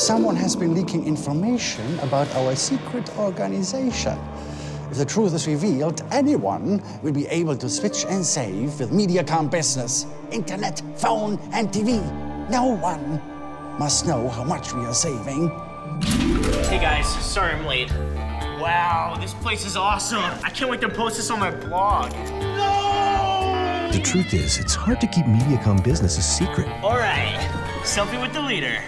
Someone has been leaking information about our secret organization. If the truth is revealed, anyone will be able to switch and save with MediaCom Business. Internet, phone, and TV. No one must know how much we are saving. Hey guys, sorry I'm late. Wow, this place is awesome. I can't wait to post this on my blog. No. The truth is, it's hard to keep Mediacom business a secret. All right, selfie with the leader.